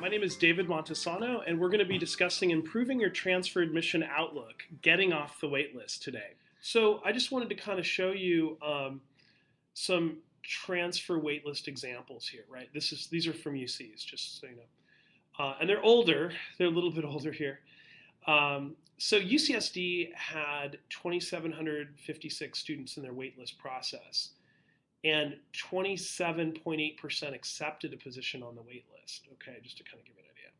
my name is David Montesano, and we're going to be discussing improving your transfer admission outlook, getting off the waitlist today. So I just wanted to kind of show you um, some transfer waitlist examples here, right? This is these are from UCs, just so you know, uh, and they're older. They're a little bit older here. Um, so UCSD had 2,756 students in their waitlist process and 27.8% accepted a position on the wait list. Okay, just to kind of give an idea.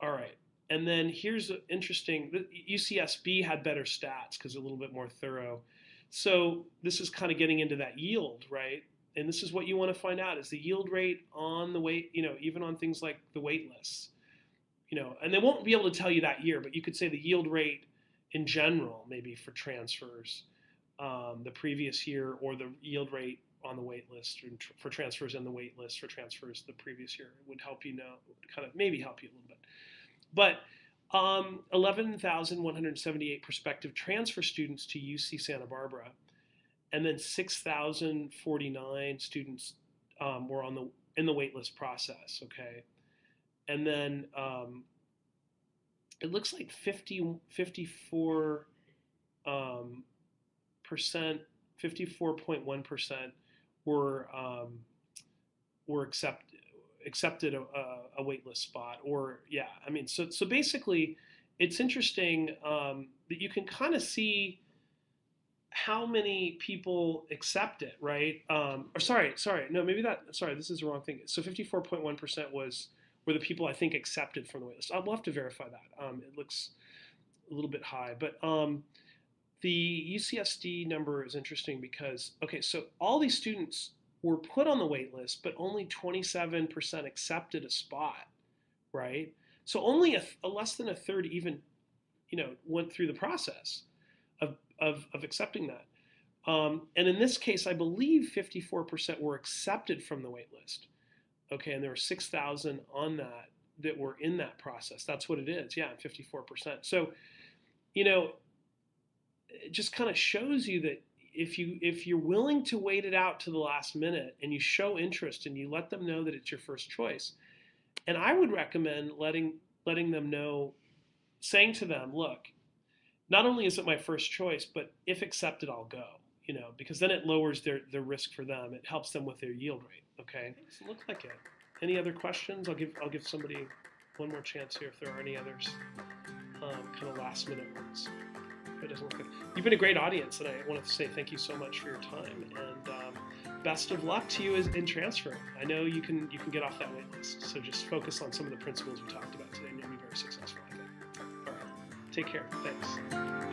All right, and then here's interesting. UCSB had better stats because a little bit more thorough. So this is kind of getting into that yield, right? And this is what you want to find out: is the yield rate on the wait, you know, even on things like the wait lists, you know, and they won't be able to tell you that year, but you could say the yield rate in general, maybe for transfers um, the previous year or the yield rate on the wait list for transfers in the wait list for transfers the previous year would help you know kind of maybe help you a little bit. But um, 11,178 prospective transfer students to UC Santa Barbara and then 6,049 students um, were on the in the waitlist process okay? And then um, it looks like 50 54 um, percent, 54.1 percent were um, were accept, accepted a, a, waitlist spot. Or yeah, I mean, so so basically, it's interesting um, that you can kind of see how many people accept it, right? Um, or sorry, sorry, no, maybe that. Sorry, this is the wrong thing. So 54.1 percent was were the people I think accepted from the waitlist. I'll have to verify that. Um, it looks a little bit high, but um, the UCSD number is interesting because, okay, so all these students were put on the wait list, but only 27% accepted a spot, right? So only a, a, less than a third even, you know, went through the process of, of, of accepting that. Um, and in this case, I believe 54% were accepted from the wait list. Okay, and there were 6,000 on that that were in that process. That's what it is. Yeah, 54%. So, you know, it just kind of shows you that if you if you're willing to wait it out to the last minute and you show interest and you let them know that it's your first choice and i would recommend letting letting them know saying to them look not only is it my first choice but if accepted i'll go you know because then it lowers their their risk for them. It helps them with their yield rate okay? So. Look like it. Any other questions? I'll give i'll give somebody one more chance here if there are any others um, kind of last minute ones it doesn't look good. You've been a great audience, and I want to say thank you so much for your time. And um, best of luck to you in transferring. I know you can you can get off that wait list. So just focus on some of the principles we talked about today, and you'll be very successful. I think. All right. Take care. Thanks.